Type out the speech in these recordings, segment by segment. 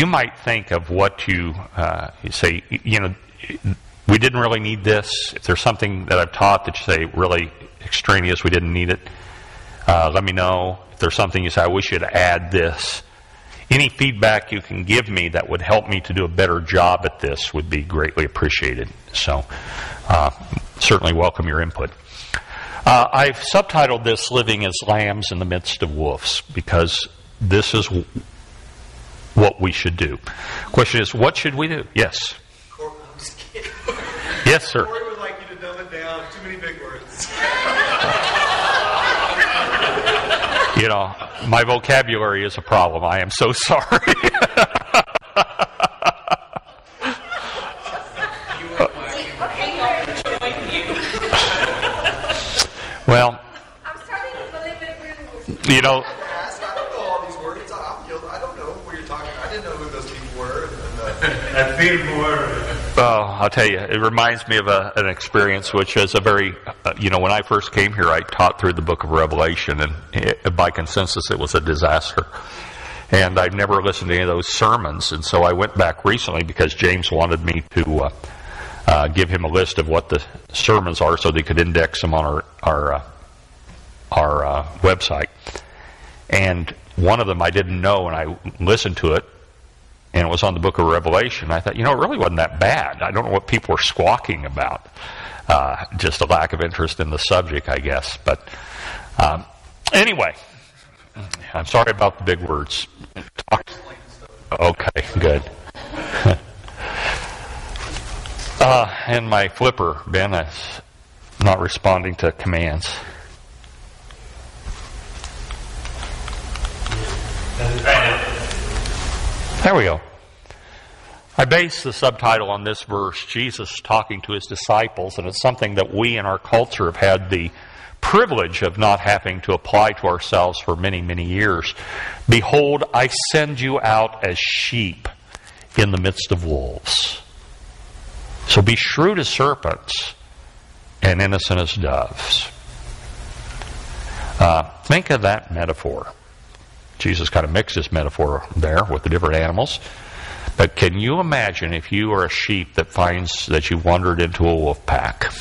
you might think of what you, uh, you say, you know, we didn't really need this. If there's something that I've taught that you say really extraneous, we didn't need it, uh, let me know. If there's something you say, I wish you'd add this. Any feedback you can give me that would help me to do a better job at this would be greatly appreciated. So, uh, certainly welcome your input. Uh, I've subtitled this Living as Lambs in the Midst of Wolves because this is what we should do. Question is, what should we do? Yes. Yes, sir. Corey would like you to dumb it down. Too many big words. You know, my vocabulary is a problem. I am so sorry. well, I'm starting to believe it really you know, Ask, I don't know all these words. I'm guilty. I don't know what you're talking about. I didn't know who those people were. And, uh, Oh, I'll tell you, it reminds me of a, an experience which is a very, uh, you know, when I first came here, I taught through the book of Revelation, and it, by consensus, it was a disaster. And I've never listened to any of those sermons, and so I went back recently because James wanted me to uh, uh, give him a list of what the sermons are so they could index them on our our uh, our uh, website. And one of them I didn't know, and I listened to it, and it was on the book of Revelation. I thought, you know, it really wasn't that bad. I don't know what people were squawking about. Uh, just a lack of interest in the subject, I guess. But um, anyway, I'm sorry about the big words. Okay, good. uh, and my flipper, Ben, is not responding to commands. There we go. I base the subtitle on this verse, Jesus talking to his disciples, and it's something that we in our culture have had the privilege of not having to apply to ourselves for many, many years. Behold, I send you out as sheep in the midst of wolves. So be shrewd as serpents and innocent as doves. Uh, think of that metaphor. Jesus kind of mixed this metaphor there with the different animals. But can you imagine if you are a sheep that finds that you've wandered into a wolf pack?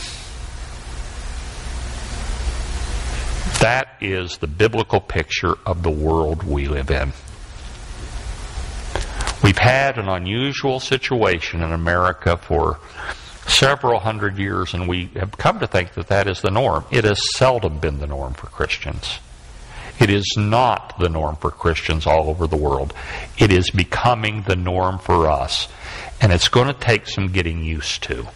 That is the biblical picture of the world we live in. We've had an unusual situation in America for several hundred years, and we have come to think that that is the norm. It has seldom been the norm for Christians. It is not the norm for Christians all over the world. It is becoming the norm for us. And it's going to take some getting used to.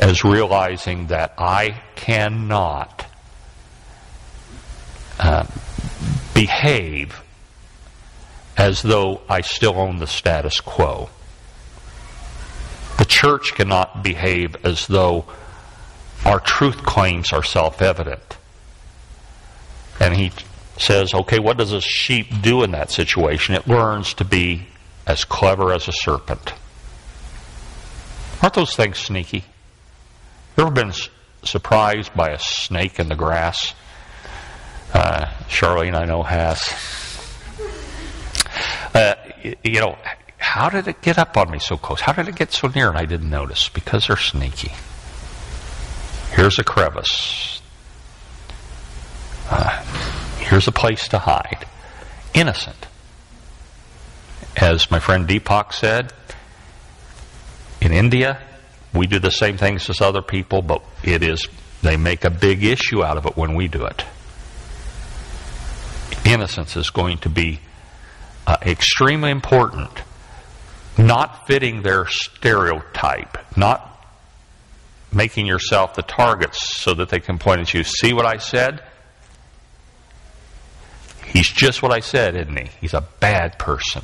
As realizing that I cannot uh, behave as though I still own the status quo. The church cannot behave as though our truth claims are self evident. And he says, okay, what does a sheep do in that situation? It learns to be as clever as a serpent. Aren't those things sneaky? You ever been surprised by a snake in the grass? Uh, Charlene, I know, has. Uh, you know, how did it get up on me so close? How did it get so near and I didn't notice? Because they're sneaky. Here's a crevice. Uh, here's a place to hide. Innocent. As my friend Deepak said, in India, we do the same things as other people, but it is they make a big issue out of it when we do it. Innocence is going to be uh, extremely important. Not fitting their stereotype, not making yourself the target so that they can point at you. See what I said? He's just what I said, isn't he? He's a bad person.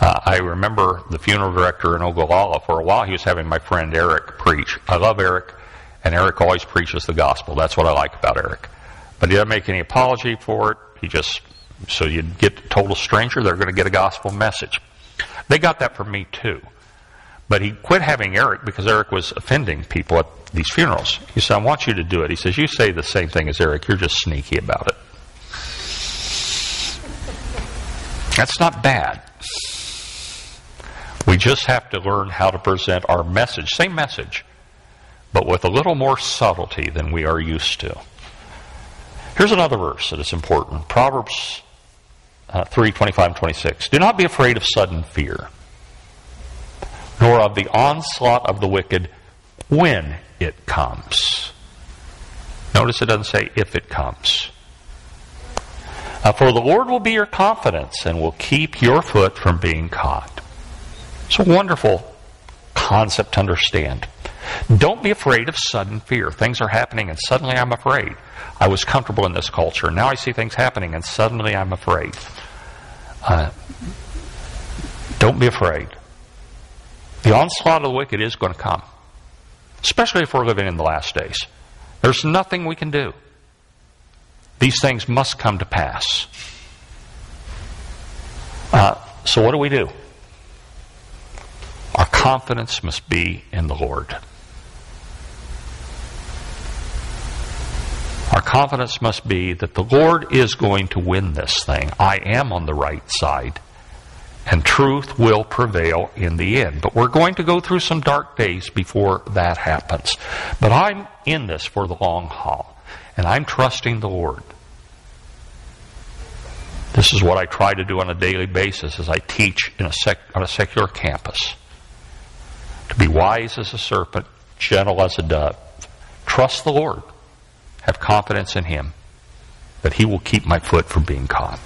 Uh, I remember the funeral director in Ogallala. For a while, he was having my friend Eric preach. I love Eric, and Eric always preaches the gospel. That's what I like about Eric. But he doesn't make any apology for it. He just, so you get a total stranger, they're going to get a gospel message. They got that from me too. But he quit having Eric because Eric was offending people at these funerals. He said, I want you to do it. He says, You say the same thing as Eric. You're just sneaky about it. That's not bad. We just have to learn how to present our message, same message, but with a little more subtlety than we are used to. Here's another verse that is important Proverbs uh, 3 25 and 26. Do not be afraid of sudden fear, nor of the onslaught of the wicked when it comes. Notice it doesn't say if it comes. Uh, for the Lord will be your confidence and will keep your foot from being caught. It's a wonderful concept to understand. Don't be afraid of sudden fear. Things are happening and suddenly I'm afraid. I was comfortable in this culture. Now I see things happening and suddenly I'm afraid. Uh, don't be afraid. The onslaught of the wicked is going to come, especially if we're living in the last days. There's nothing we can do. These things must come to pass. Uh, so, what do we do? Our confidence must be in the Lord. Our confidence must be that the Lord is going to win this thing. I am on the right side. And truth will prevail in the end. But we're going to go through some dark days before that happens. But I'm in this for the long haul. And I'm trusting the Lord. This is what I try to do on a daily basis as I teach in a sec- on a secular campus. To be wise as a serpent, gentle as a dove. Trust the Lord. Have confidence in Him that He will keep my foot from being caught.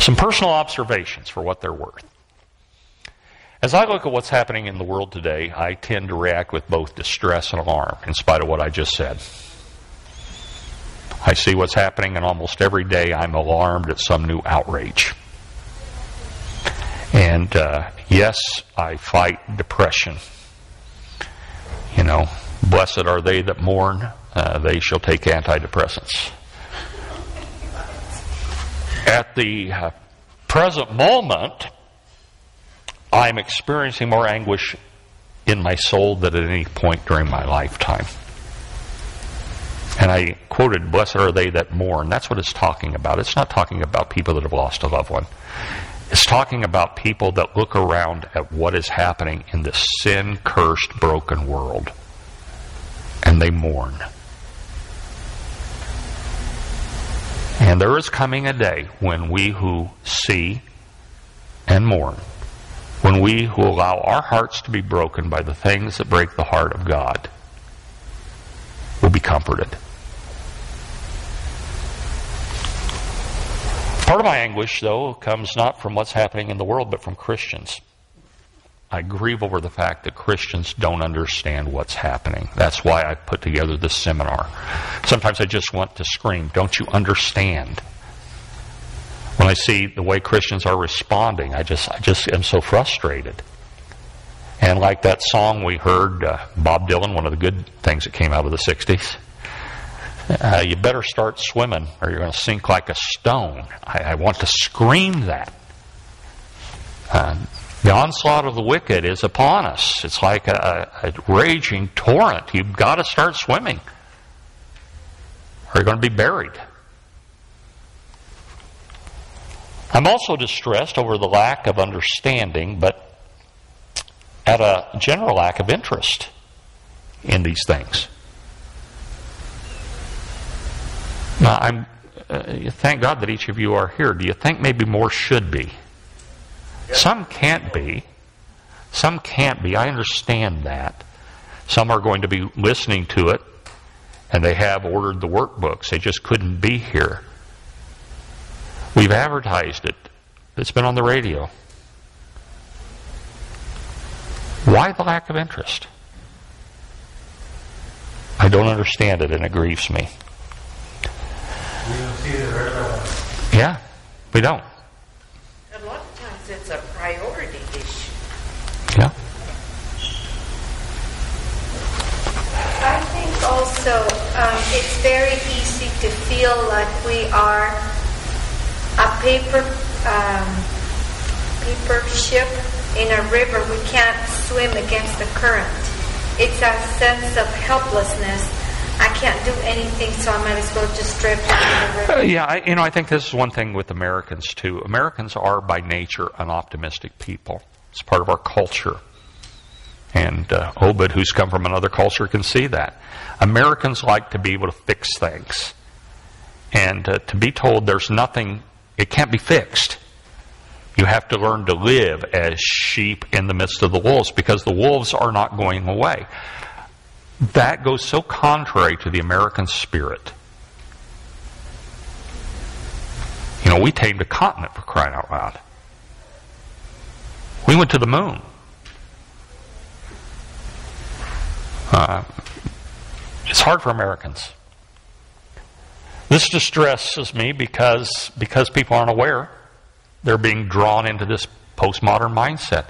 Some personal observations for what they're worth. As I look at what's happening in the world today, I tend to react with both distress and alarm, in spite of what I just said. I see what's happening, and almost every day I'm alarmed at some new outrage. And uh, yes, I fight depression. You know, blessed are they that mourn, uh, they shall take antidepressants. At the uh, present moment, I'm experiencing more anguish in my soul than at any point during my lifetime. And I quoted, Blessed are they that mourn. That's what it's talking about. It's not talking about people that have lost a loved one. It's talking about people that look around at what is happening in this sin cursed, broken world. And they mourn. And there is coming a day when we who see and mourn, when we who allow our hearts to be broken by the things that break the heart of God, will be comforted. Part of my anguish, though, comes not from what's happening in the world, but from Christians. I grieve over the fact that Christians don't understand what's happening. That's why I put together this seminar. Sometimes I just want to scream, Don't you understand? When I see the way Christians are responding, I just, I just am so frustrated. And like that song we heard, uh, Bob Dylan, one of the good things that came out of the 60s, uh, you better start swimming or you're going to sink like a stone. I, I want to scream that. Uh, the onslaught of the wicked is upon us. It's like a, a raging torrent. You've got to start swimming, or you're going to be buried. I'm also distressed over the lack of understanding, but at a general lack of interest in these things. Now, I'm, uh, thank God that each of you are here. Do you think maybe more should be? Some can't be. Some can't be. I understand that. Some are going to be listening to it, and they have ordered the workbooks. They just couldn't be here. We've advertised it, it's been on the radio. Why the lack of interest? I don't understand it, and it grieves me. We don't see it very well. Yeah, we don't. A lot of times it's a priority issue. Yeah. I think also um, it's very easy to feel like we are a paper um, paper ship in a river. We can't swim against the current. It's a sense of helplessness I can't do anything, so I might as well just drift down the Uh, river. yeah, I, you know, I think this is one thing with Americans too. Americans are by nature an optimistic people. It's part of our culture. And uh, Obed, who's come from another culture, can see that. Americans like to be able to fix things. And uh, to be told there's nothing, it can't be fixed. You have to learn to live as sheep in the midst of the wolves because the wolves are not going away. That goes so contrary to the American spirit. You know, we tamed a continent for crying out loud. We went to the moon. Uh, it's hard for Americans. This distresses me because because people aren't aware they're being drawn into this postmodern mindset.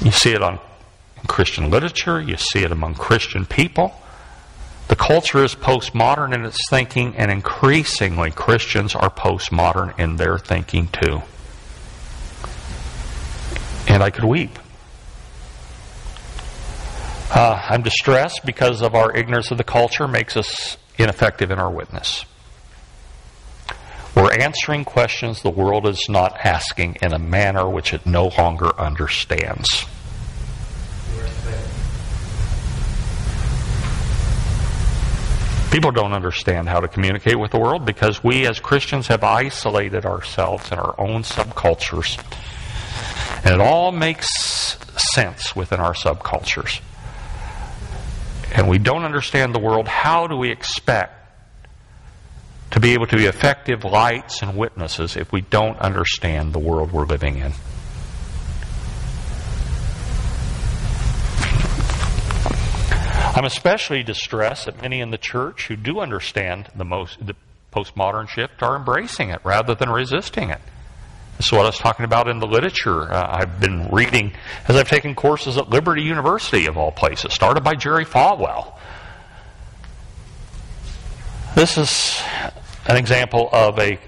You see it on Christian literature, you see it among Christian people. The culture is postmodern in its thinking, and increasingly Christians are postmodern in their thinking too. And I could weep. Uh, I'm distressed because of our ignorance of the culture makes us ineffective in our witness. We're answering questions the world is not asking in a manner which it no longer understands. People don't understand how to communicate with the world because we as Christians have isolated ourselves in our own subcultures. And it all makes sense within our subcultures. And we don't understand the world. How do we expect to be able to be effective lights and witnesses if we don't understand the world we're living in? I'm especially distressed that many in the church who do understand the most the postmodern shift are embracing it rather than resisting it. This is what I was talking about in the literature. Uh, I've been reading as I've taken courses at Liberty University of all places, started by Jerry Falwell. This is an example of a,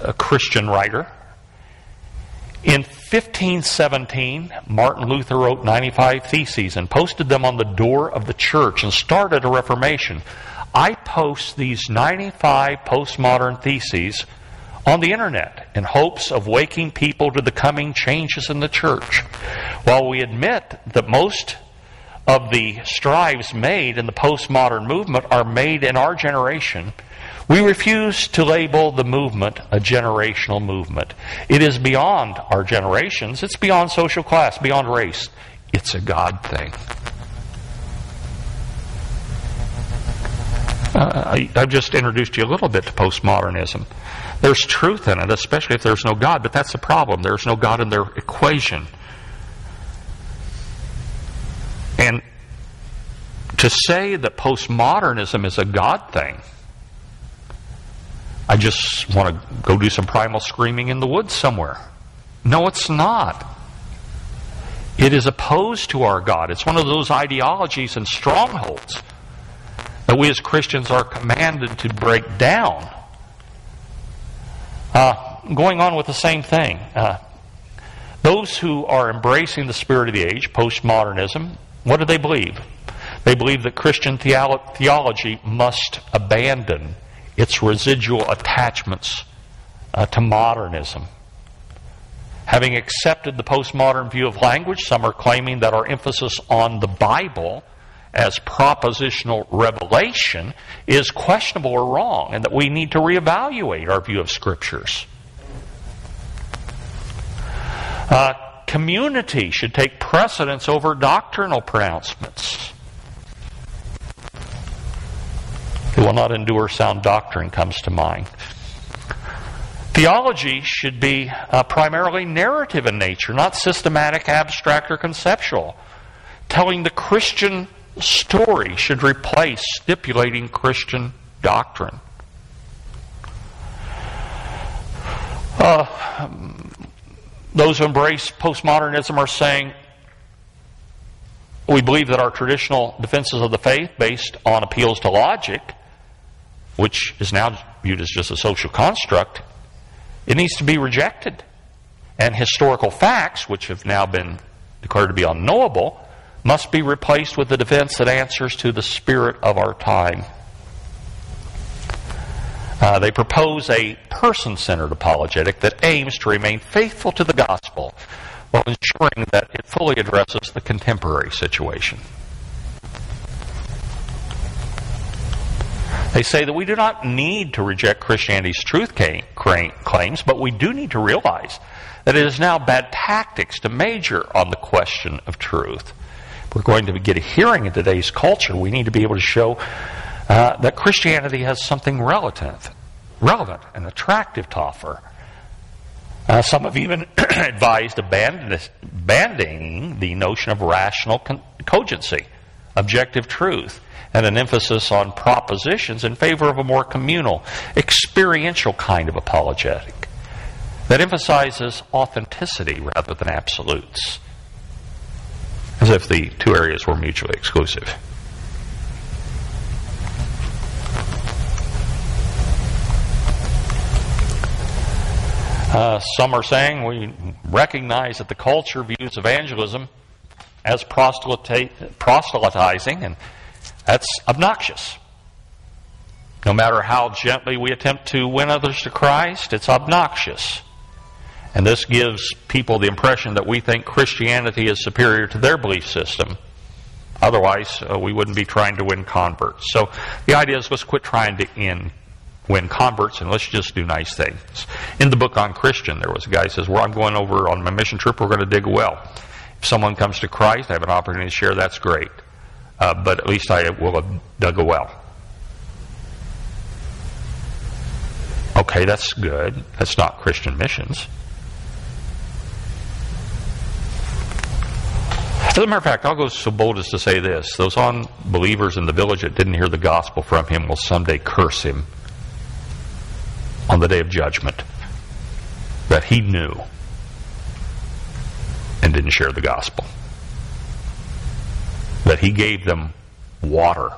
a Christian writer. In 1517, Martin Luther wrote 95 theses and posted them on the door of the church and started a reformation. I post these 95 postmodern theses on the internet in hopes of waking people to the coming changes in the church. While we admit that most of the strives made in the postmodern movement are made in our generation, we refuse to label the movement a generational movement. It is beyond our generations, it's beyond social class, beyond race. It's a God thing. Uh, I, I've just introduced you a little bit to postmodernism. There's truth in it, especially if there's no God, but that's the problem. There's no God in their equation. And to say that postmodernism is a God thing, I just want to go do some primal screaming in the woods somewhere. No, it's not. It is opposed to our God. It's one of those ideologies and strongholds that we as Christians are commanded to break down. Uh, going on with the same thing. Uh, those who are embracing the spirit of the age, postmodernism, what do they believe? They believe that Christian theolo- theology must abandon its residual attachments uh, to modernism. Having accepted the postmodern view of language, some are claiming that our emphasis on the Bible as propositional revelation is questionable or wrong, and that we need to reevaluate our view of scriptures. Uh, community should take precedence over doctrinal pronouncements. It will not endure sound doctrine comes to mind. Theology should be uh, primarily narrative in nature, not systematic, abstract, or conceptual. Telling the Christian story should replace stipulating Christian doctrine. Uh, those who embrace postmodernism are saying we believe that our traditional defenses of the faith, based on appeals to logic, which is now viewed as just a social construct, it needs to be rejected. And historical facts, which have now been declared to be unknowable, must be replaced with a defense that answers to the spirit of our time. Uh, they propose a person centered apologetic that aims to remain faithful to the gospel while ensuring that it fully addresses the contemporary situation. They say that we do not need to reject Christianity's truth claims, but we do need to realize that it is now bad tactics to major on the question of truth. We're going to get a hearing in today's culture, we need to be able to show uh, that Christianity has something relative, relevant and attractive to offer. Uh, some have even advised abandoning the notion of rational con- cogency, objective truth, and an emphasis on propositions in favor of a more communal, experiential kind of apologetic that emphasizes authenticity rather than absolutes, as if the two areas were mutually exclusive. Uh, some are saying we recognize that the culture views evangelism as proselytizing, and that's obnoxious. No matter how gently we attempt to win others to Christ, it's obnoxious. And this gives people the impression that we think Christianity is superior to their belief system. Otherwise, uh, we wouldn't be trying to win converts. So the idea is let's quit trying to in, win converts and let's just do nice things. In the book on Christian, there was a guy who says, Well, I'm going over on my mission trip, we're going to dig a well. If someone comes to Christ, I have an opportunity to share, that's great. Uh, but at least I will have dug a well. Okay, that's good. That's not Christian missions. As a matter of fact, I'll go so bold as to say this those unbelievers in the village that didn't hear the gospel from him will someday curse him on the day of judgment that he knew and didn't share the gospel. That he gave them water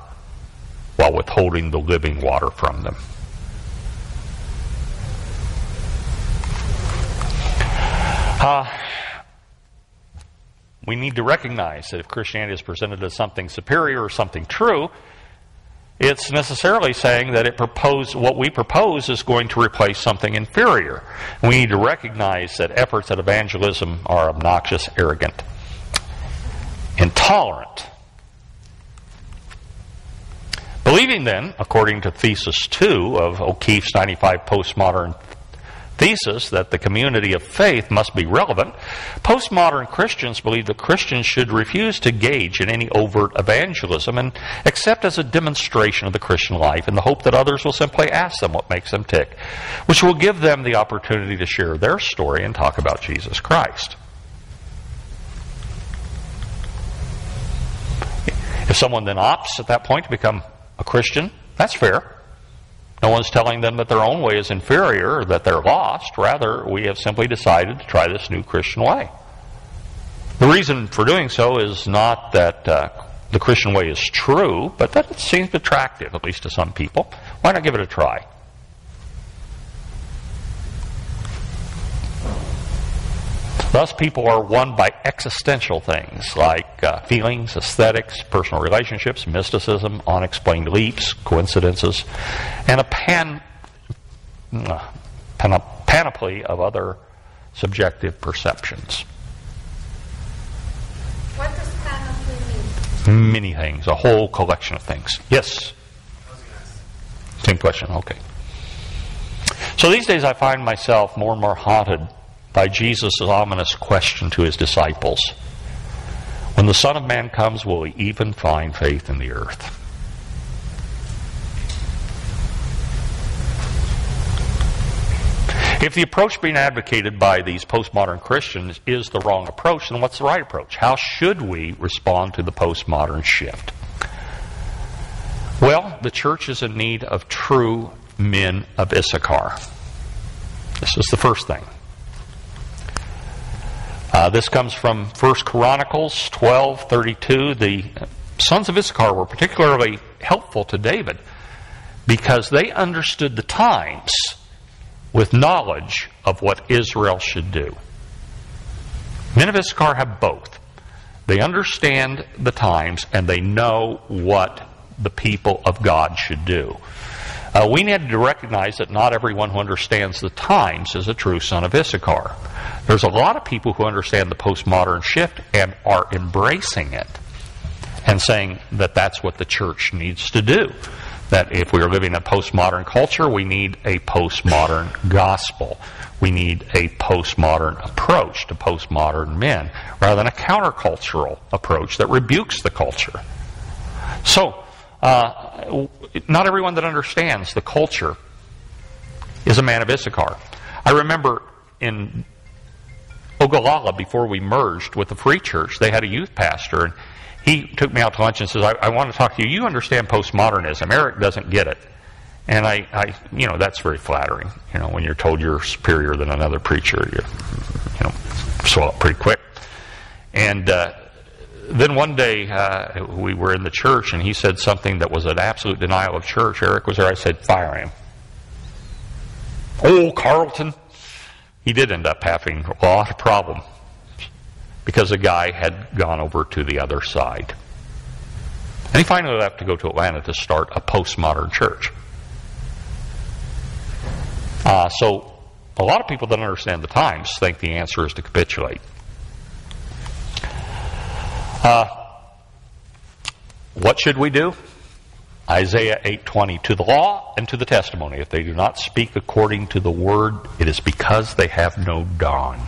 while withholding the living water from them. Uh, we need to recognize that if Christianity is presented as something superior or something true, it's necessarily saying that it propose what we propose is going to replace something inferior. We need to recognize that efforts at evangelism are obnoxious, arrogant, intolerant. Believing then, according to thesis 2 of O'Keefe's 95 postmodern thesis that the community of faith must be relevant, postmodern Christians believe that Christians should refuse to engage in any overt evangelism and accept as a demonstration of the Christian life in the hope that others will simply ask them what makes them tick, which will give them the opportunity to share their story and talk about Jesus Christ. If someone then opts at that point to become a Christian, that's fair. No one's telling them that their own way is inferior or that they're lost. Rather, we have simply decided to try this new Christian way. The reason for doing so is not that uh, the Christian way is true, but that it seems attractive, at least to some people. Why not give it a try? Thus, people are won by existential things like uh, feelings, aesthetics, personal relationships, mysticism, unexplained leaps, coincidences, and a pan, uh, pan, panoply of other subjective perceptions. What does panoply mean? Many things, a whole collection of things. Yes? Same question, okay. So these days I find myself more and more haunted by Jesus' ominous question to his disciples When the Son of Man comes, will he even find faith in the earth? If the approach being advocated by these postmodern Christians is the wrong approach, then what's the right approach? How should we respond to the postmodern shift? Well, the church is in need of true men of Issachar. This is the first thing. Uh, this comes from 1 Chronicles 12:32. The sons of Issachar were particularly helpful to David because they understood the times with knowledge of what Israel should do. Men of Issachar have both. They understand the times and they know what the people of God should do. Uh, we need to recognize that not everyone who understands the times is a true son of Issachar. There's a lot of people who understand the postmodern shift and are embracing it and saying that that's what the church needs to do. That if we are living in a postmodern culture, we need a postmodern gospel. We need a postmodern approach to postmodern men rather than a countercultural approach that rebukes the culture. So, uh, not everyone that understands the culture is a man of Issachar. I remember in Ogallala, before we merged with the Free Church, they had a youth pastor, and he took me out to lunch and says, I, I want to talk to you. You understand postmodernism. Eric doesn't get it. And I, I, you know, that's very flattering. You know, when you're told you're superior than another preacher, you, you know, swell up pretty quick. And uh, then one day uh, we were in the church, and he said something that was an absolute denial of church. Eric was there. I said, "Fire him." Oh, Carlton. He did end up having a lot of problems because the guy had gone over to the other side. And he finally left to go to Atlanta to start a postmodern church. Uh, so, a lot of people that understand the times think the answer is to capitulate. Uh, what should we do? Isaiah 8:20 to the law and to the testimony if they do not speak according to the word it is because they have no dawn.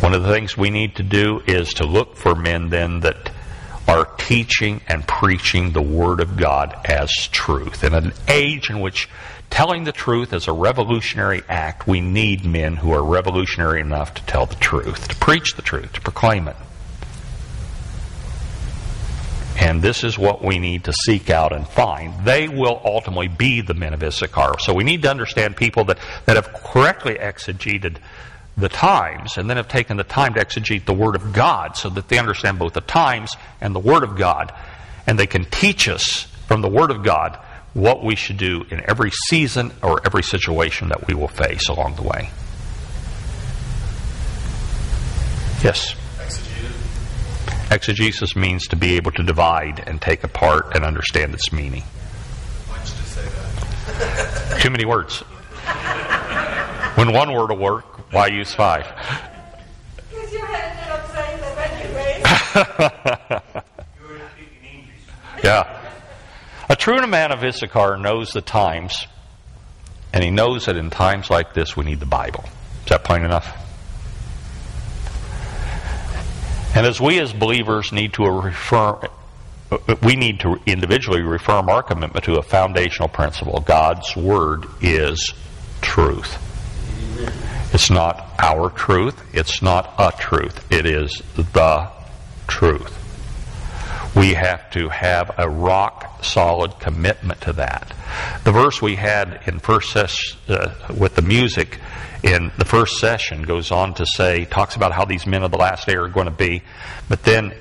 One of the things we need to do is to look for men then that are teaching and preaching the Word of God as truth. In an age in which telling the truth is a revolutionary act, we need men who are revolutionary enough to tell the truth, to preach the truth, to proclaim it. And this is what we need to seek out and find. They will ultimately be the men of Issachar. So we need to understand people that, that have correctly exegeted the times and then have taken the time to exegete the Word of God so that they understand both the times and the Word of God. And they can teach us from the Word of God what we should do in every season or every situation that we will face along the way. Yes? Exegeted. Exegesis means to be able to divide and take apart and understand its meaning. Why'd you say that? Too many words. When one word will work, why use five? Because you ended up saying that anyways. You were speaking English. Yeah. True man of Issachar knows the times, and he knows that in times like this we need the Bible. Is that plain enough? And as we as believers need to reaffirm, we need to individually reaffirm our commitment to a foundational principle. God's Word is truth. It's not our truth. It's not a truth. It is the truth. We have to have a rock solid commitment to that. The verse we had in first ses- uh, with the music in the first session goes on to say talks about how these men of the last day are going to be, but then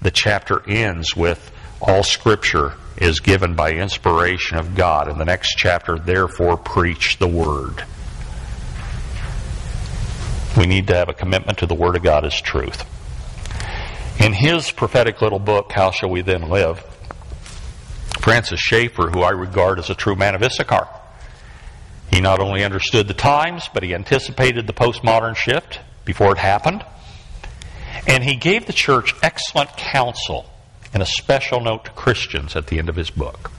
the chapter ends with all scripture is given by inspiration of God. In the next chapter, therefore, preach the word. We need to have a commitment to the Word of God as truth. In his prophetic little book, How Shall We Then Live? Francis Schaeffer, who I regard as a true man of Issachar, he not only understood the times, but he anticipated the postmodern shift before it happened. And he gave the church excellent counsel and a special note to Christians at the end of his book.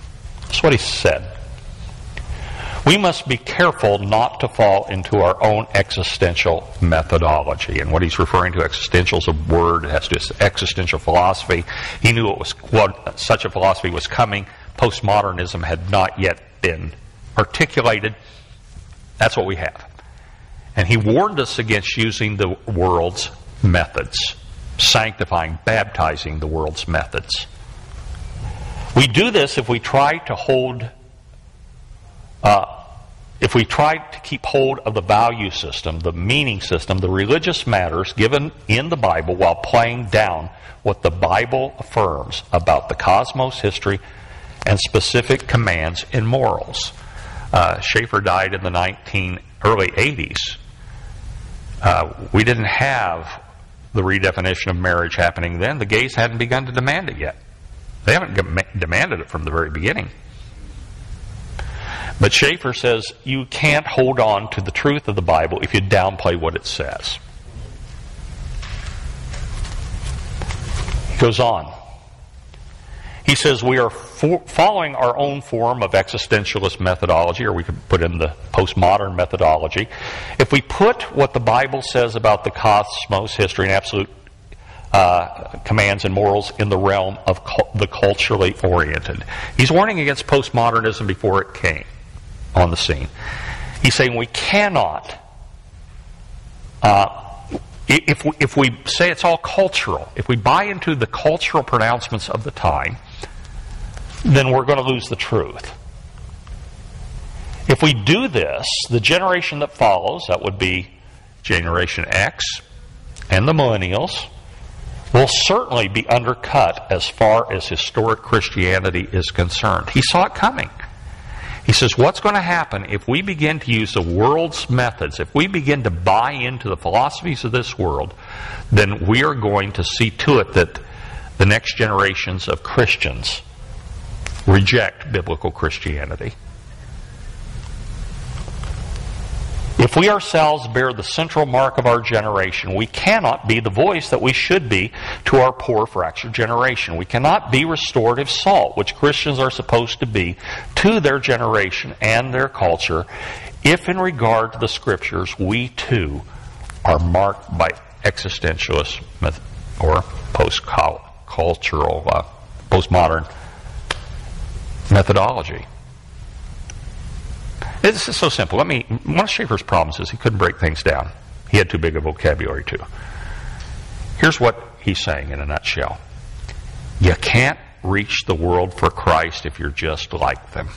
That's what he said. We must be careful not to fall into our own existential methodology. And what he's referring to, existential is a word, it has to do with existential philosophy. He knew it was what such a philosophy was coming. Postmodernism had not yet been articulated. That's what we have. And he warned us against using the world's methods, sanctifying, baptizing the world's methods. We do this if we try to hold uh, if we try to keep hold of the value system, the meaning system, the religious matters given in the Bible while playing down what the Bible affirms about the cosmos, history, and specific commands in morals. Uh, Schaeffer died in the 19 early 80s. Uh, we didn't have the redefinition of marriage happening then, the gays hadn't begun to demand it yet. They haven't demanded it from the very beginning. But Schaeffer says you can't hold on to the truth of the Bible if you downplay what it says. He goes on. He says we are following our own form of existentialist methodology, or we could put in the postmodern methodology. If we put what the Bible says about the cosmos, history, and absolute uh, commands and morals in the realm of cu- the culturally oriented, he's warning against postmodernism before it came on the scene. He's saying we cannot. Uh, if we, if we say it's all cultural, if we buy into the cultural pronouncements of the time, then we're going to lose the truth. If we do this, the generation that follows, that would be Generation X and the millennials, will certainly be undercut as far as historic Christianity is concerned. He saw it coming. He says, What's going to happen if we begin to use the world's methods, if we begin to buy into the philosophies of this world, then we are going to see to it that the next generations of Christians reject biblical Christianity. We ourselves bear the central mark of our generation, we cannot be the voice that we should be to our poor, fractured generation. We cannot be restorative salt, which Christians are supposed to be to their generation and their culture, if in regard to the Scriptures, we too are marked by existentialist or post-cultural, uh, postmodern methodology. This is so simple. Let me. One of Schaeffer's problems is he couldn't break things down. He had too big a vocabulary too. Here's what he's saying in a nutshell: You can't reach the world for Christ if you're just like them.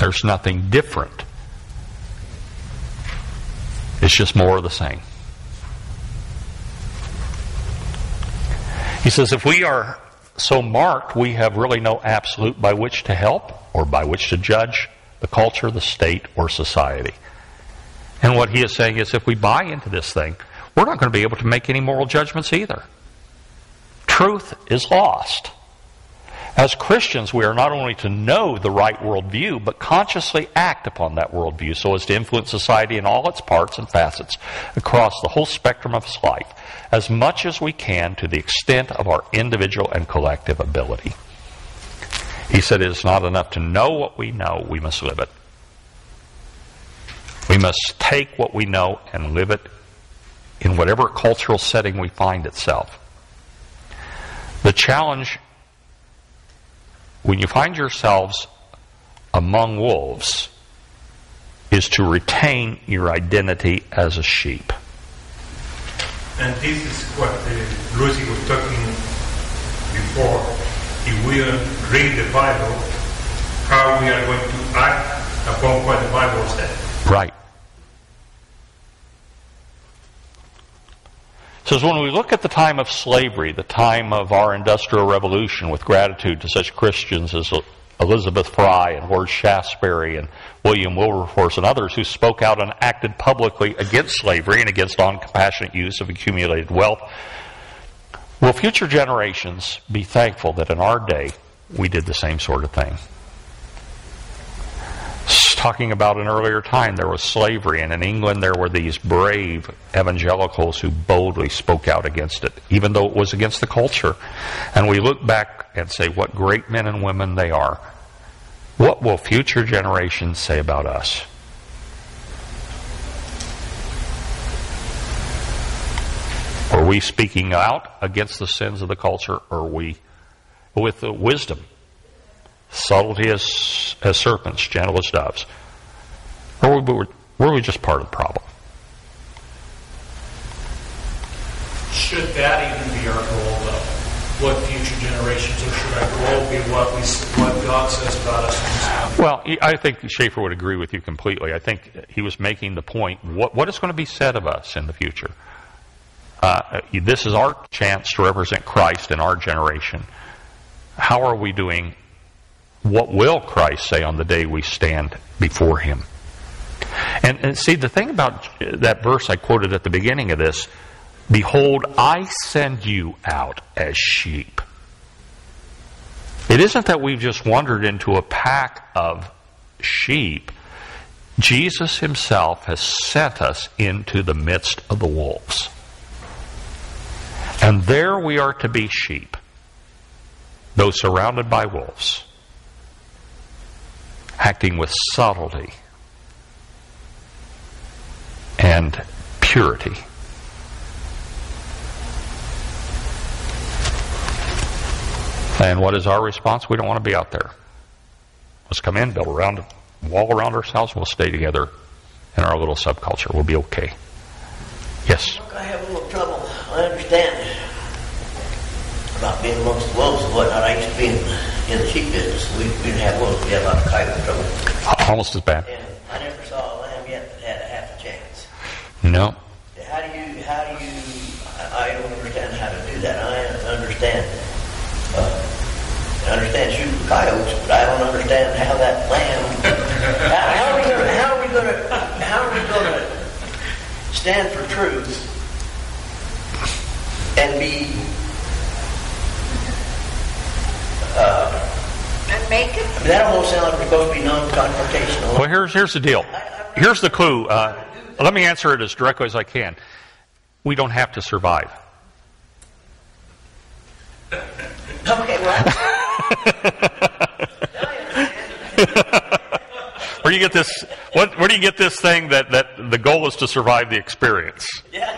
There's nothing different. It's just more of the same. He says if we are so marked, we have really no absolute by which to help or by which to judge the culture, the state, or society. And what he is saying is if we buy into this thing, we're not going to be able to make any moral judgments either. Truth is lost. As Christians, we are not only to know the right worldview, but consciously act upon that worldview so as to influence society in all its parts and facets across the whole spectrum of its life, as much as we can to the extent of our individual and collective ability. He said it is not enough to know what we know, we must live it. We must take what we know and live it in whatever cultural setting we find itself. The challenge when you find yourselves among wolves is to retain your identity as a sheep. And this is what uh, Lucy was talking before. If we read the Bible, how we are going to act upon what the Bible says. Right. Says when we look at the time of slavery, the time of our industrial revolution, with gratitude to such Christians as Elizabeth Fry and Lord Shaftesbury and William Wilberforce and others who spoke out and acted publicly against slavery and against uncompassionate use of accumulated wealth, will future generations be thankful that in our day we did the same sort of thing? Talking about an earlier time, there was slavery, and in England there were these brave evangelicals who boldly spoke out against it, even though it was against the culture. And we look back and say, what great men and women they are. What will future generations say about us? Are we speaking out against the sins of the culture, or are we with the wisdom subtlety as, as serpents, gentle as doves? Or were, were we just part of the problem? Should that even be our goal, though? What future generations, or should our goal be what we what God says about us? Well, I think Schaeffer would agree with you completely. I think he was making the point: what what is going to be said of us in the future? Uh, this is our chance to represent Christ in our generation. How are we doing what will Christ say on the day we stand before Him? And, and see, the thing about that verse I quoted at the beginning of this Behold, I send you out as sheep. It isn't that we've just wandered into a pack of sheep. Jesus himself has sent us into the midst of the wolves. And there we are to be sheep, though surrounded by wolves, acting with subtlety and purity. And what is our response? We don't want to be out there. Let's come in, build a wall around ourselves, and we'll stay together in our little subculture. We'll be okay. Yes. I have a little trouble. I understand about being amongst the wolves and whatnot. I used to be in, in the sheep business. We, we didn't have wolves. We had a lot of coyote trouble. Almost as bad. And I never saw a lamb yet that had a half a chance. No. How do you, how do you, I, I don't understand how to do that. I understand, uh, I understand shooting coyotes, but I don't understand how that lamb, how, how are we gonna, how are we gonna, how are we gonna stand for truth and be, And make it that almost sounds like we're supposed to be non-confrontational. Well, here's, here's the deal. Here's the clue. Uh, let me answer it as directly as I can. We don't have to survive. Okay, well, Where do you get this? What, where do you get this thing that, that the goal is to survive the experience? yeah.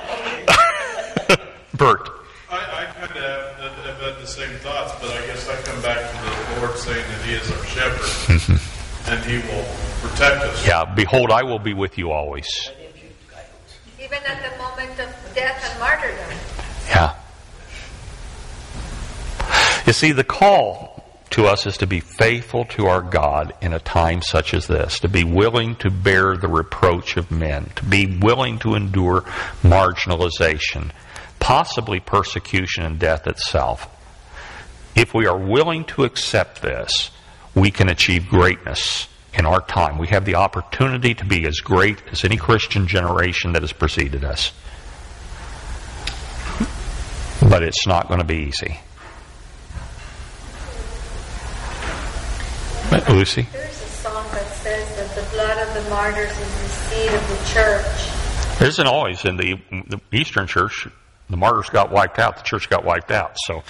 Bert. I, I kind of have, have had the same thoughts, but I guess I come back to the Lord saying that He is our shepherd mm-hmm. and He will protect us. Yeah, behold, I will be with you always. even at the moment of death and martyrdom. Yeah. You see, the call to us is to be faithful to our God in a time such as this, to be willing to bear the reproach of men, to be willing to endure marginalization, possibly persecution and death itself. If we are willing to accept this, we can achieve greatness in our time. We have the opportunity to be as great as any Christian generation that has preceded us. But it's not going to be easy. Lucy? There's a song that says that the blood of the martyrs is the seed of the church. There isn't always in the, the Eastern Church. The martyrs got wiped out. The church got wiped out. So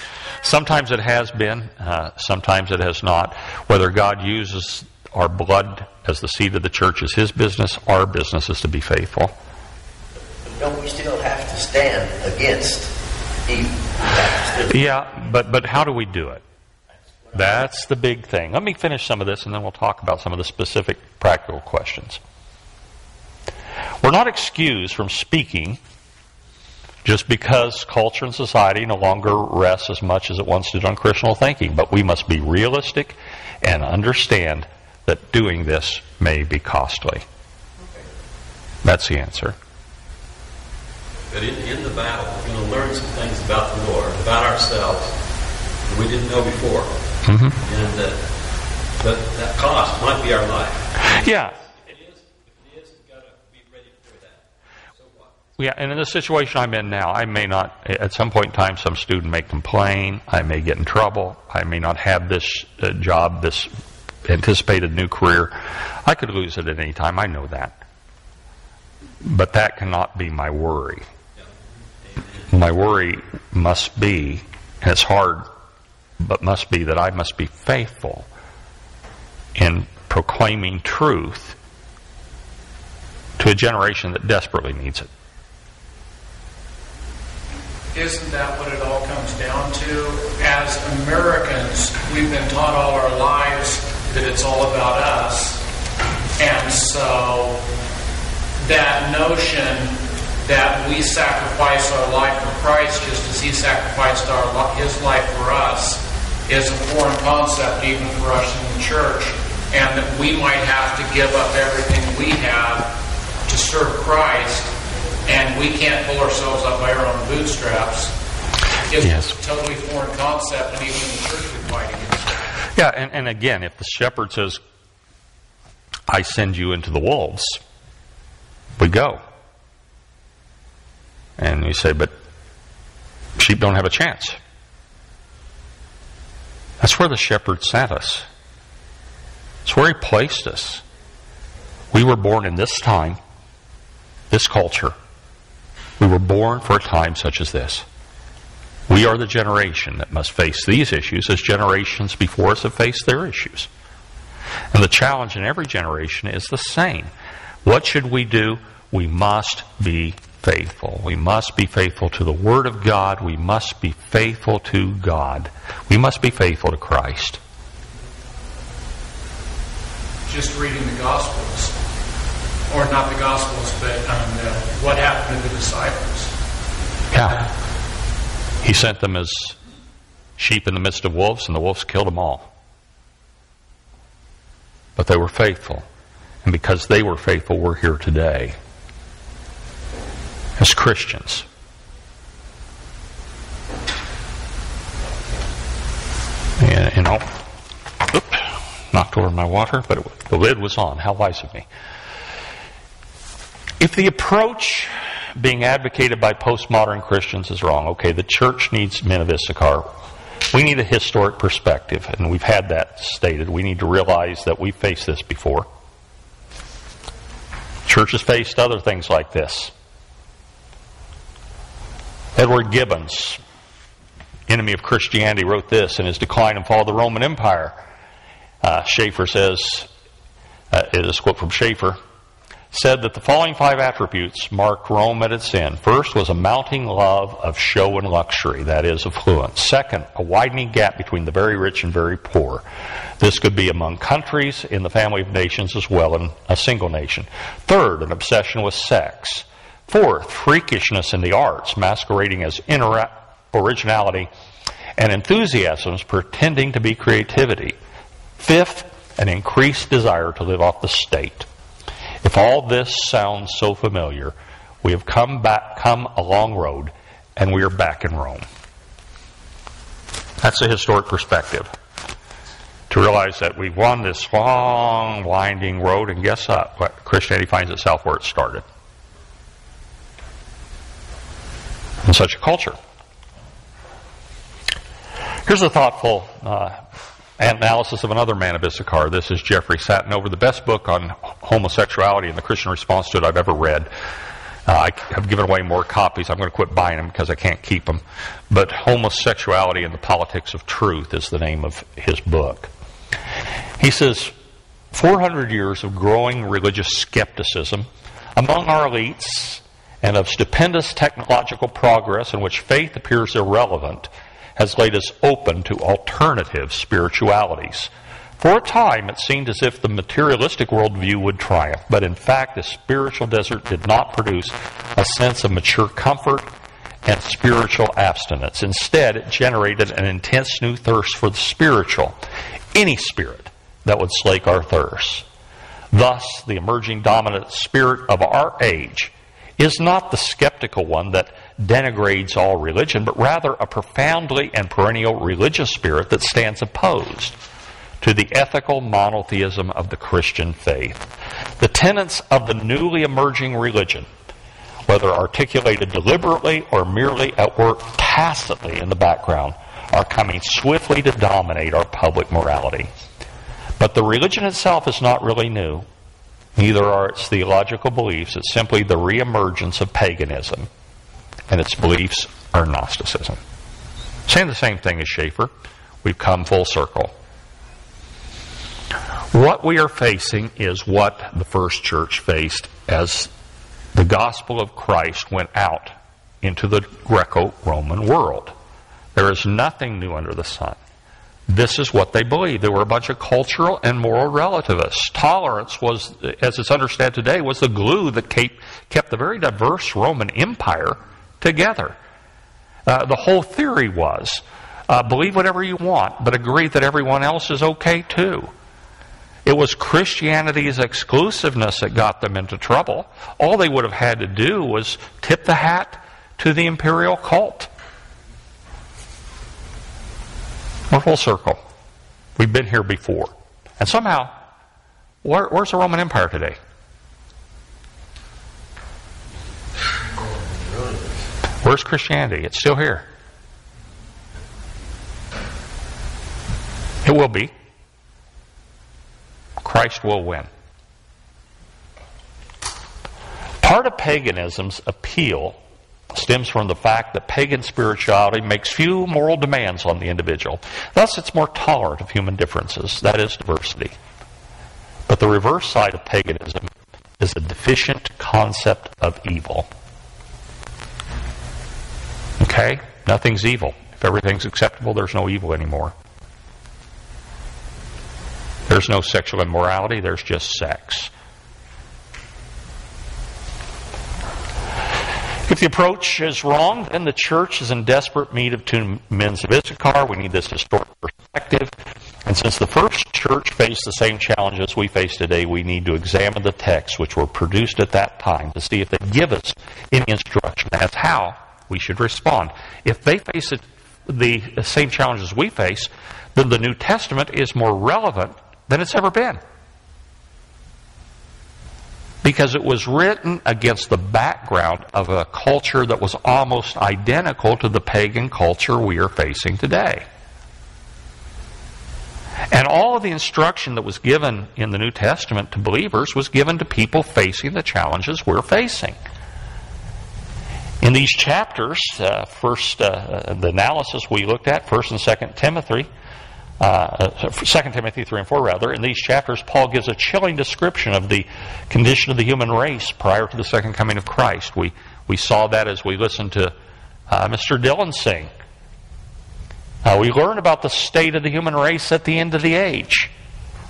sometimes it has been. Uh, sometimes it has not. Whether God uses our blood as the seed of the church is His business. Our business is to be faithful. Don't we still have to stand against evil? We have to still- Yeah, but but how do we do it? That's the big thing. Let me finish some of this, and then we'll talk about some of the specific practical questions. We're not excused from speaking just because culture and society no longer rests as much as it once did on Christian thinking, but we must be realistic and understand that doing this may be costly. That's the answer. But in, in the battle, we're going to learn some things about the Lord, about ourselves, that we didn't know before. Mm-hmm. And that, that that cost might be our life. Yeah, If it is, if it is, we've got to be ready for that. So what? Yeah, and in the situation I'm in now, I may not, at some point in time, some student may complain. I may get in trouble. I may not have this uh, job, this anticipated new career. I could lose it at any time. I know that. But that cannot be my worry. My worry must be, and it's hard, but must be that I must be faithful in proclaiming truth to a generation that desperately needs it. Isn't that what it all comes down to? As Americans, we've been taught all our lives that it's all about us. And so that notion that we sacrifice our life for Christ just as he sacrificed our his life for us is a foreign concept even for us in the church and that we might have to give up everything we have to serve Christ and we can't pull ourselves up by our own bootstraps. It's Yes. a totally foreign concept, and even the church we fight against it. Yeah, and, and again, if the shepherd says, I send you into the wolves, we go. And you say, but sheep don't have a chance. That's where the shepherd sent us. It's where he placed us. We were born in this time, this culture. We were born for a time such as this. We are the generation that must face these issues as generations before us have faced their issues. And the challenge in every generation is the same. What should we do? We must be faithful. We must be faithful to the Word of God. We must be faithful to God. We must be faithful to Christ. Just reading the Gospels, or not the Gospels, but um, what happened to the disciples. Yeah. He sent them as sheep in the midst of wolves, and the wolves killed them all. But they were faithful. And because they were faithful, we're here today as Christians. And, you know, oop, knocked over my water, but it, the lid was on. How wise of me. If the approach being advocated by postmodern Christians is wrong, okay, the church needs men of Issachar. We need a historic perspective, and we've had that stated. We need to realize that we've faced this before. Church has faced other things like this. Edward Gibbons, enemy of Christianity, wrote this in his Decline and Fall of the Roman Empire. Uh, Schaeffer says, uh, it is a quote from Schaeffer, said that the following five attributes marked Rome at its end. First was a mounting love of show and luxury, that is, affluence. Second, a widening gap between the very rich and very poor. This could be among countries, in the family of nations, as well in a single nation. Third, an obsession with sex. Fourth, freakishness in the arts, masquerading as originality and enthusiasms pretending to be creativity. Fifth, an increased desire to live off the state. If all this sounds so familiar, we have come back, come a long road, and we are back in Rome. That's a historic perspective. To realize that we've won this long, winding road, and guess what? Christianity finds itself where it started. In such a culture. Here's a thoughtful uh, analysis of another man of Issachar. This is Jeffrey Satinover, the best book on homosexuality and the Christian response to it I've ever read. Uh, I have given away more copies. I'm going to quit buying them because I can't keep them. But Homosexuality and the Politics of Truth is the name of his book. He says 400 years of growing religious skepticism among our elites and of stupendous technological progress in which faith appears irrelevant has laid us open to alternative spiritualities. For a time, it seemed as if the materialistic worldview would triumph, but in fact, the spiritual desert did not produce a sense of mature comfort and spiritual abstinence. Instead, it generated an intense new thirst for the spiritual, any spirit that would slake our thirst. Thus, the emerging dominant spirit of our age is not the skeptical one that denigrates all religion, but rather a profoundly and perennial religious spirit that stands opposed to the ethical monotheism of the Christian faith. The tenets of the newly emerging religion, whether articulated deliberately or merely at work tacitly in the background, are coming swiftly to dominate our public morality. But the religion itself is not really new. Neither are its theological beliefs. It's simply the reemergence of paganism, and its beliefs are Gnosticism. Saying the same thing as Schaeffer, we've come full circle. What we are facing is what the first church faced as the gospel of Christ went out into the Greco Roman world. There is nothing new under the sun. This is what they believed. They were a bunch of cultural and moral relativists. Tolerance was, as it's understood today, was the glue that kept the very diverse Roman Empire together. Uh, the whole theory was uh, believe whatever you want, but agree that everyone else is okay too. It was Christianity's exclusiveness that got them into trouble. All they would have had to do was tip the hat to the imperial cult. We're full circle. We've been here before. And somehow, where, where's the Roman Empire today? Where's Christianity? It's still here. It will be. Christ will win. Part of paganism's appeal stems from the fact that pagan spirituality makes few moral demands on the individual. Thus, it's more tolerant of human differences. That is diversity. But the reverse side of paganism is a deficient concept of evil. Okay? Nothing's evil. If everything's acceptable, there's no evil anymore. There's no sexual immorality, there's just sex. If the approach is wrong, then the church is in desperate need of two men's of Issachar. We need this historic perspective. And since the first church faced the same challenges we face today, we need to examine the texts which were produced at that time to see if they give us any instruction as how we should respond. If they face the same challenges we face, then the New Testament is more relevant than it's ever been. Because it was written against the background of a culture that was almost identical to the pagan culture we are facing today. And all of the instruction that was given in the New Testament to believers was given to people facing the challenges we're facing. In these chapters, uh, first uh, the analysis we looked at, first and second Timothy, uh, 2 Timothy 3 and 4 rather, in these chapters, Paul gives a chilling description of the condition of the human race prior to the second coming of Christ. We, we saw that as we listened to uh, Mr. Dillon sing. Uh, we learn about the state of the human race at the end of the age.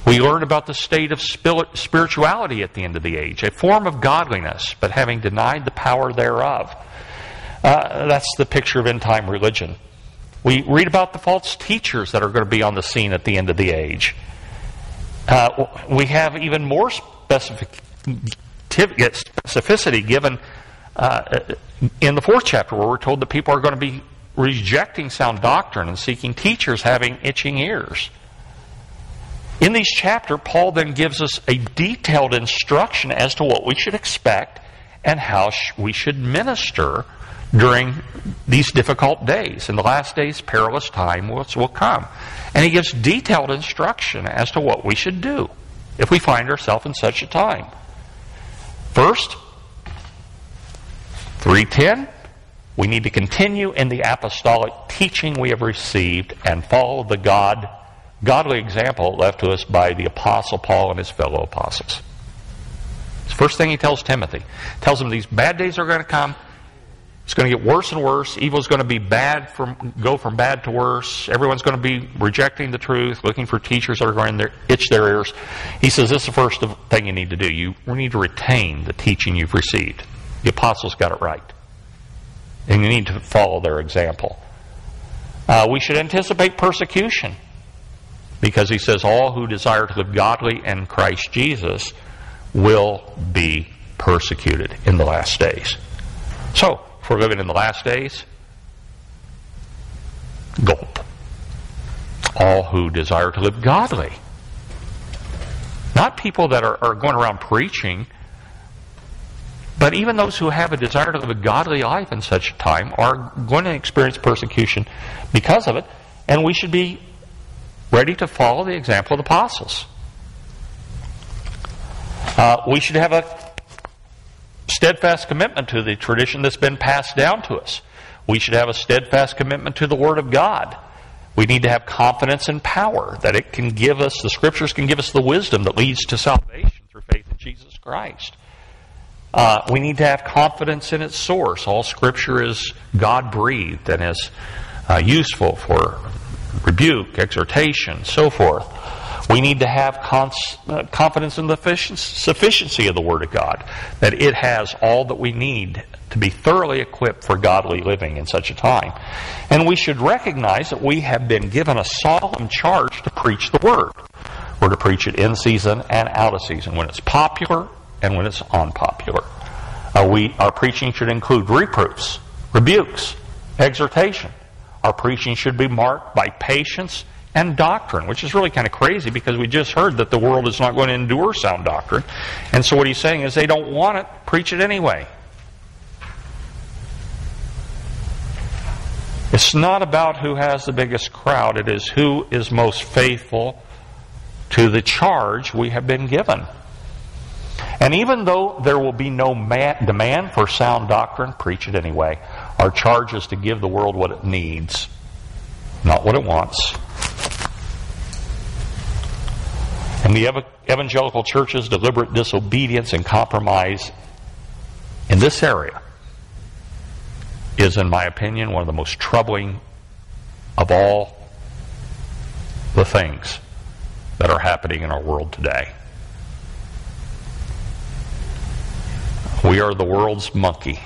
We learn about the state of spirituality at the end of the age, a form of godliness, but having denied the power thereof. Uh, that's the picture of end time religion. We read about the false teachers that are going to be on the scene at the end of the age. Uh, we have even more specific, specificity given uh, in the fourth chapter, where we're told that people are going to be rejecting sound doctrine and seeking teachers having itching ears. In these chapters, Paul then gives us a detailed instruction as to what we should expect and how we should minister during these difficult days. In the last days, perilous time will, will come. And he gives detailed instruction as to what we should do if we find ourselves in such a time. First, 310, we need to continue in the apostolic teaching we have received and follow the God, godly example left to us by the apostle Paul and his fellow apostles. First thing he tells Timothy. Tells him these bad days are going to come. It's going to get worse and worse. Evil is going to be bad from go from bad to worse. Everyone's going to be rejecting the truth, looking for teachers that are going to itch their ears. He says this is the first thing you need to do. You need to retain the teaching you've received. The apostles got it right, and you need to follow their example. Uh, we should anticipate persecution because he says all who desire to live godly in Christ Jesus will be persecuted in the last days. So, we're living in the last days, gulp. All who desire to live godly. Not people that are, are going around preaching, but even those who have a desire to live a godly life in such a time are going to experience persecution because of it, and we should be ready to follow the example of the apostles. Uh, we should have a steadfast commitment to the tradition that's been passed down to us. We should have a steadfast commitment to the Word of God. We need to have confidence and power that it can give us, the Scriptures can give us the wisdom that leads to salvation through faith in Jesus Christ. Uh, we need to have confidence in its source. All Scripture is God breathed and is uh, useful for rebuke, exhortation, so forth. We need to have uh, confidence in the sufficiency of the Word of God, that it has all that we need to be thoroughly equipped for godly living in such a time. And we should recognize that we have been given a solemn charge to preach the Word. We're to preach it in season and out of season, when it's popular and when it's unpopular. Uh, we, our preaching should include reproofs, rebukes, exhortation. Our preaching should be marked by patience and doctrine, which is really kind of crazy because we just heard that the world is not going to endure sound doctrine. And so what he's saying is they don't want it, preach it anyway. It's not about who has the biggest crowd, it is who is most faithful to the charge we have been given. And even though there will be no demand for sound doctrine, preach it anyway. Our charge is to give the world what it needs, not what it wants. And the ev- evangelical church's deliberate disobedience and compromise in this area is, in my opinion, one of the most troubling of all the things that are happening in our world today. We are the world's monkey.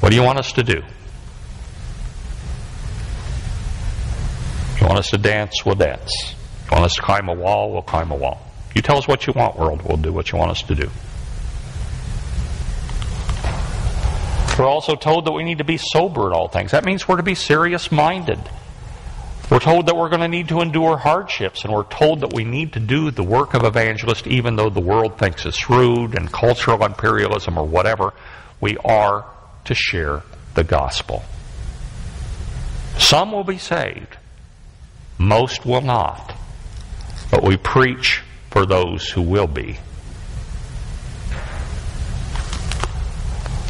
What do you want us to do? You want us to dance? We'll dance. You want us to climb a wall? We'll climb a wall. You tell us what you want, world. We'll do what you want us to do. We're also told that we need to be sober in all things. That means we're to be serious minded. We're told that we're going to need to endure hardships, and we're told that we need to do the work of evangelist even though the world thinks it's rude and cultural imperialism or whatever. We are to share the gospel. Some will be saved, most will not. But we preach for those who will be.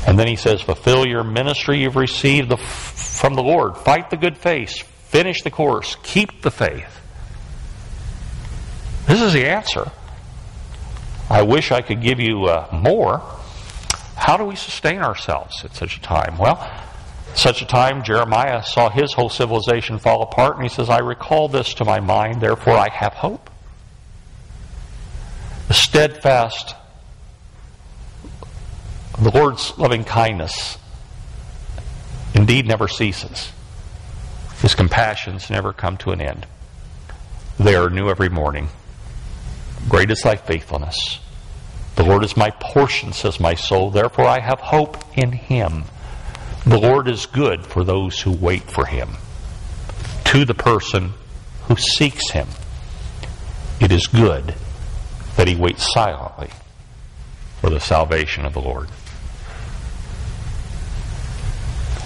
And then he says, Fulfill your ministry you've received the, from the Lord. Fight the good faith. Finish the course. Keep the faith. This is the answer. I wish I could give you uh, more. How do we sustain ourselves at such a time? Well, such a time, Jeremiah saw his whole civilization fall apart, and he says, I recall this to my mind, therefore I have hope. The steadfast, the Lord's loving kindness indeed never ceases. His compassions never come to an end. They are new every morning. Great is thy faithfulness. The Lord is my portion, says my soul. Therefore I have hope in him. The Lord is good for those who wait for him. To the person who seeks him, it is good that he waits silently for the salvation of the Lord.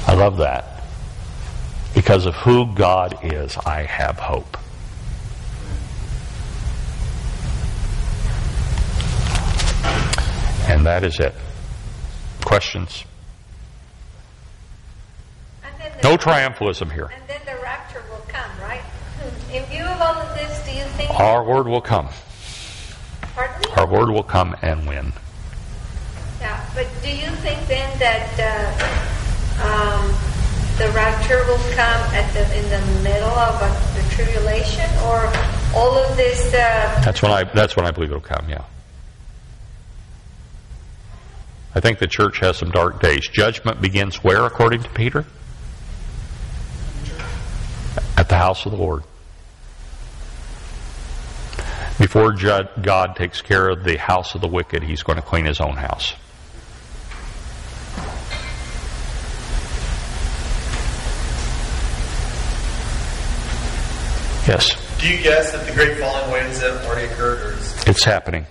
I love that. Because of who God is, I have hope. And that is it. Questions? And then the- No triumphalism here. And then the rapture will come, right? In view of all of this, do you think? Our word will come. Pardon me? Our Lord will come and win. Yeah, but do you think then that uh, um, the rapture will come at the in the middle of uh, the tribulation, or all of this? Uh, That's when I that's when I believe it'll come, yeah. I think the church has some dark days. Judgment begins where, according to Peter? At the house of the Lord. Before God takes care of the house of the wicked, he's going to clean his own house. Yes, Do you guess that the great falling away has already occurred, or is it's happening.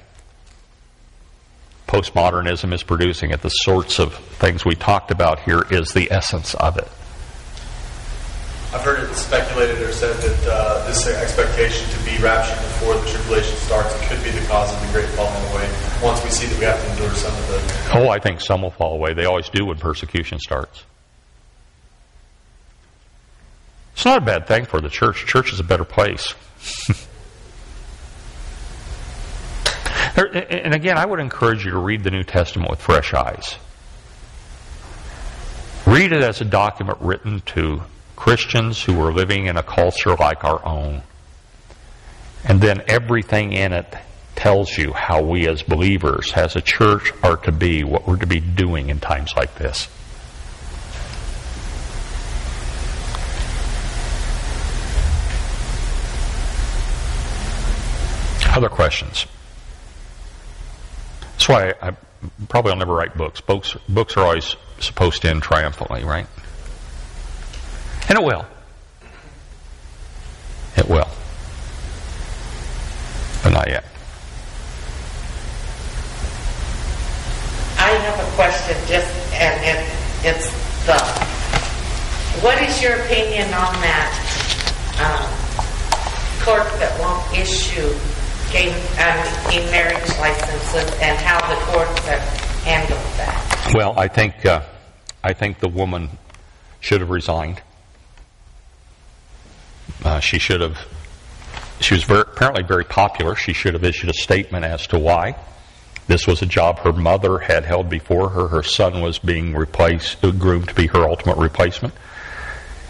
Postmodernism is producing it. The sorts of things we talked about here is the essence of it. I've heard it speculated or said that uh, this expectation to be raptured before the tribulation starts could be the cause of the great falling away. Once we see that we have to endure some of the Oh, I think some will fall away. They always do when persecution starts. It's not a bad thing for the church. Church is a better place. And again, I would encourage you to read the New Testament with fresh eyes. Read it as a document written to Christians who were living in a culture like our own. And then everything in it tells you how we as believers, as a church, are to be, what we're to be doing in times like this. Other questions? That's why I, probably I probably will never write books. Books books are always supposed to end triumphantly, right? And it will. It will. But not yet. I have a question, just, and it, it's the. What is your opinion on that um, clerk that won't issue gay, um, marriage licenses and how the courts have handled that? Well, I think, uh, I think the woman should have resigned. Uh, she should have. She was very, apparently very popular. She should have issued a statement as to why. This was a job her mother had held before her. Her son was being replaced, uh, groomed to be her ultimate replacement.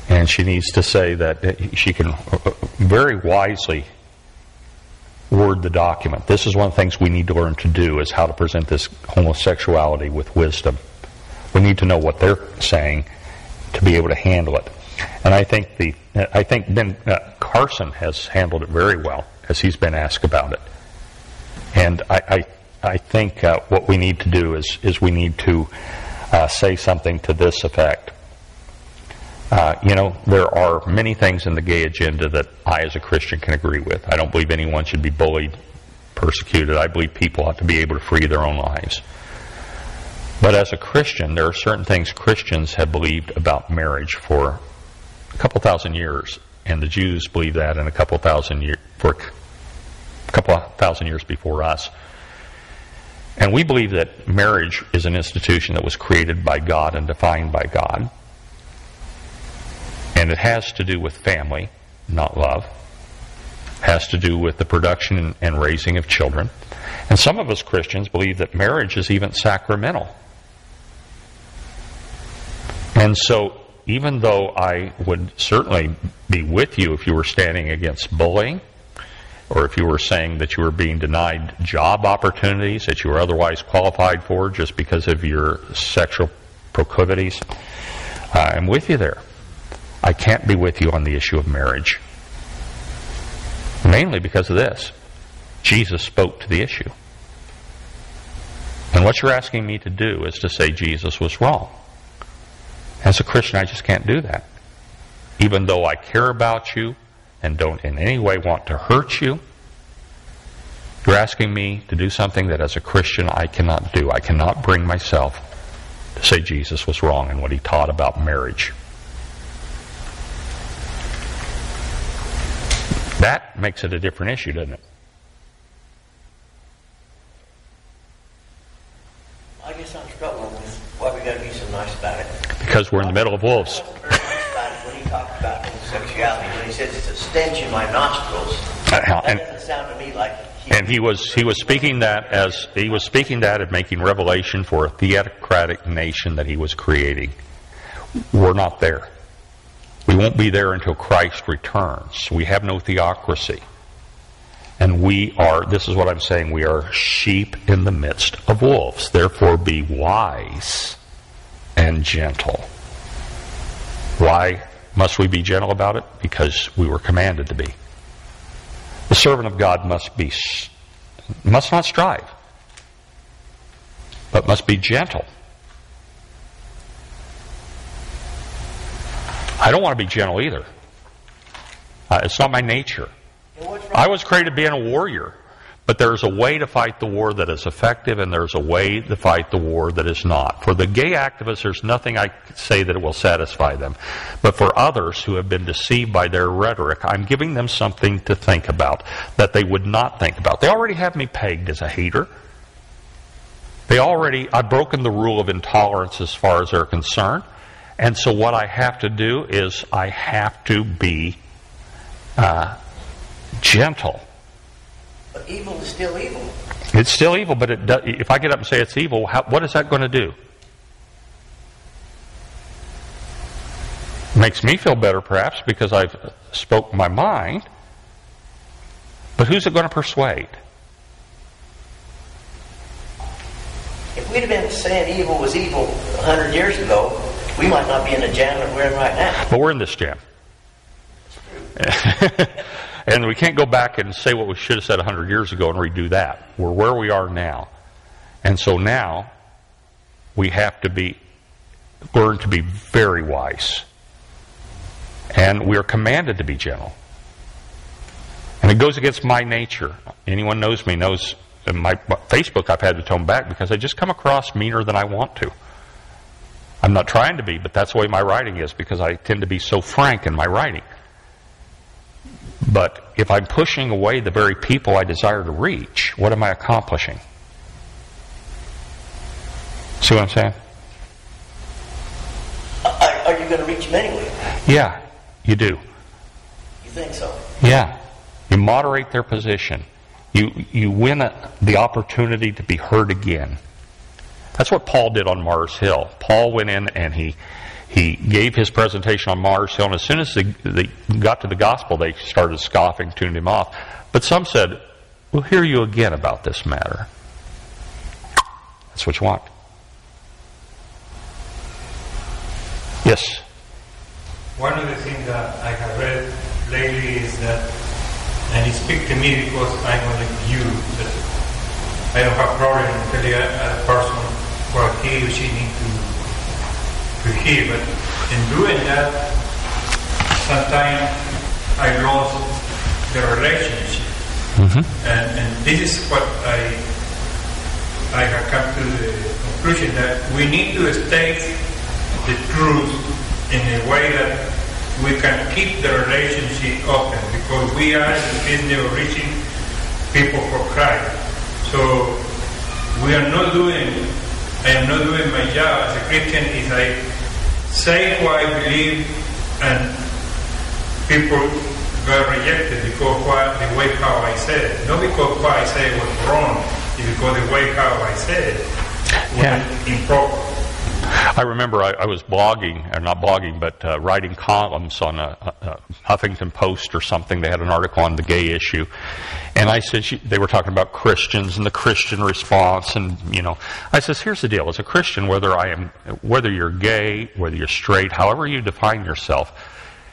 And she needs to say that she can uh, uh, very wisely word the document. This is one of the things we need to learn to do is how to present this homosexuality with wisdom. We need to know what they're saying to be able to handle it. And I think the I think Ben uh, Carson has handled it very well as he's been asked about it. And I I, I think uh, what we need to do is is we need to uh, say something to this effect. Uh, you know, there are many things in the gay agenda that I, as a Christian, can agree with. I don't believe anyone should be bullied, persecuted. I believe people ought to be able to free their own lives. But as a Christian, there are certain things Christians have believed about marriage for a couple thousand years, and the Jews believed that in a couple thousand years for a couple thousand years before us. And we believe that marriage is an institution that was created by God and defined by God. And it has to do with family, not love. It has to do with the production and raising of children. And some of us Christians believe that marriage is even sacramental. And so even though I would certainly be with you if you were standing against bullying, or if you were saying that you were being denied job opportunities that you were otherwise qualified for just because of your sexual proclivities, I'm with you there. I can't be with you on the issue of marriage. Mainly because of this. Jesus spoke to the issue. And what you're asking me to do is to say Jesus was wrong. As a Christian, I just can't do that. Even though I care about you and don't in any way want to hurt you, you're asking me to do something that as a Christian I cannot do. I cannot bring myself to say Jesus was wrong in what he taught about marriage. That makes it a different issue, doesn't it? I guess I'm struggling with why we got to be so nice about it. Because we're in the middle of wolves. Very nice about it when he talked about homosexuality, when he says it's a stench in my nostrils. Uh, That and- doesn't sound to me like he, And he was he was speaking that as he was speaking that and making revelation for a theocratic nation that he was creating. We're not there. We won't be there until Christ returns. We have no theocracy. And we are, this is what I'm saying, we are sheep in the midst of wolves. Therefore, be wise and gentle. Why must we be gentle about it? Because we were commanded to be. The servant of God must be must not strive, but must be gentle. I don't want to be gentle either. Uh, it's not my nature. And what's wrong? I was created being a warrior, but there's a way to fight the war that is effective, and there's a way to fight the war that is not. For the gay activists, there's nothing I say that will satisfy them. But for others who have been deceived by their rhetoric, I'm giving them something to think about that they would not think about. They already have me pegged as a hater. They already, I've broken the rule of intolerance as far as they're concerned. And so what I have to do is I have to be uh, gentle. But evil is still evil. It's still evil, but it if I get up and say it's evil, how, what is that going to do? Makes me feel better, perhaps, because I've spoke my mind. But who's it going to persuade? If we'd have been saying evil was evil a hundred years ago, we might not be in the jam that we're in right now. But we're in this jam. and we can't go back and say what we should have said 100 years ago and redo that. We're where we are now. And so now we have to be learn to be very wise. And we are commanded to be gentle. And it goes against my nature. Anyone knows me knows in my Facebook I've had to tone back because I just come across meaner than I want to. I'm not trying to be, but that's the way my writing is because I tend to be so frank in my writing. But if I'm pushing away the very people I desire to reach, what am I accomplishing? See what I'm saying? Are, you going to reach them anyway? Yeah, you do. You think so? Yeah. You moderate their position. You, you win a, the opportunity to be heard again. That's what Paul did on Mars Hill. Paul went in and he, he gave his presentation on Mars Hill, and as soon as they, they got to the gospel, they started scoffing, tuned him off. But some said, We'll hear you again about this matter. That's what you want. Yes. One of the things that I have read lately is that, and it speaks to me because I'm like you, that I don't have problem telling a, a person what he or she needs to, to hear, but in doing that, sometimes I lost the relationship. Mm-hmm. And, and this is what I, I have come to the conclusion that we need to state the truth in a way that we can keep the relationship open because we are in the business of reaching people for Christ. So we are not doing, I am not doing my job as a Christian if I say what I believe and people got rejected because what, the way how I said it. Not because what I said was wrong, it's because the way how I said it was Yeah. improper. I remember I, I was blogging, or not blogging, but uh, writing columns on a, a, Huffington Post or something. They had an article on the gay issue, and I said she, they were talking about Christians and the Christian response, and you know, I says, here's the deal: as a Christian, whether I am, whether you're gay, whether you're straight, however you define yourself,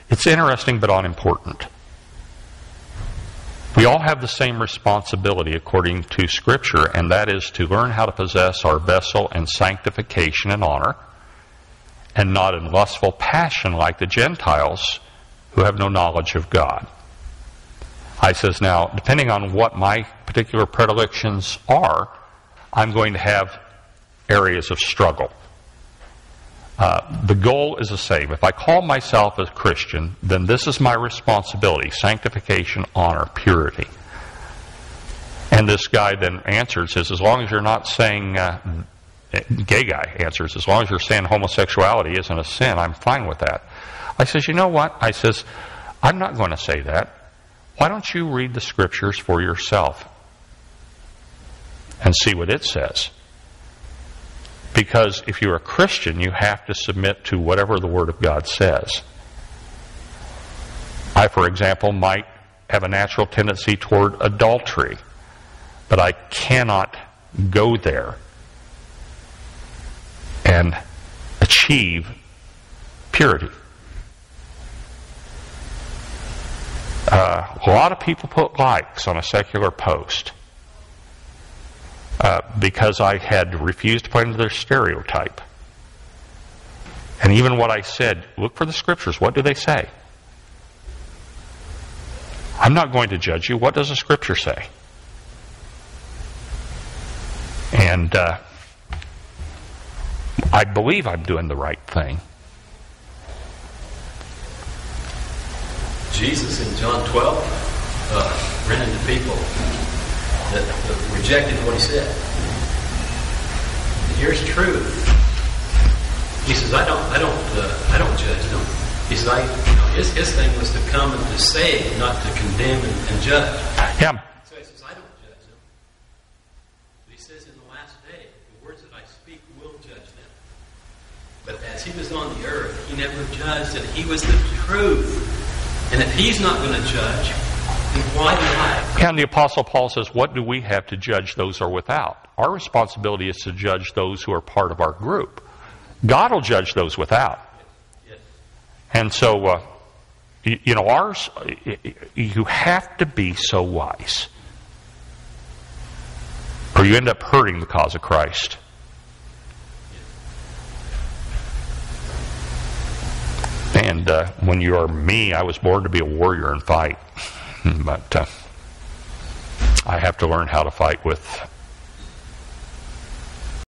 it's interesting but unimportant. We all have the same responsibility according to Scripture, and that is to learn how to possess our vessel in sanctification and honor, and not in lustful passion like the Gentiles who have no knowledge of God. I says, now, depending on what my particular predilections are, I'm going to have areas of struggle. Uh, the goal is the same. If I call myself a Christian, then this is my responsibility sanctification, honor, purity. And this guy then answers, says, as long as you're not saying, uh, gay guy answers, as long as you're saying homosexuality isn't a sin, I'm fine with that. I says, you know what? I says, I'm not going to say that. Why don't you read the scriptures for yourself and see what it says? Because if you're a Christian, you have to submit to whatever the Word of God says. I, for example, might have a natural tendency toward adultery, but I cannot go there and achieve purity. Uh, a lot of people put likes on a secular post uh, because I had refused to play into their stereotype. And even what I said, look for the scriptures. What do they say? I'm not going to judge you. What does the scripture say? And uh, I believe I'm doing the right thing. Jesus in John 12 uh, ran into people that, that rejected what he said. And here's truth. He says, "I don't, I don't, uh, I don't judge them." He says, "I, you know, his, his thing was to come and to save, not to condemn and, and judge." Yeah. So he says, "I don't judge them." But he says, "In the last day, the words that I speak will judge them." But as he was on the earth, he never judged, and he was the truth. And if he's not going to judge, then why do I? And the Apostle Paul says, What do we have to judge those who are without? Our responsibility is to judge those who are part of our group. God will judge those without. Yes. And so, uh, you, you know, ours, you have to be so wise. Or you end up hurting the cause of Christ. And uh, when you are me, I was born to be a warrior and fight. but uh, I have to learn how to fight with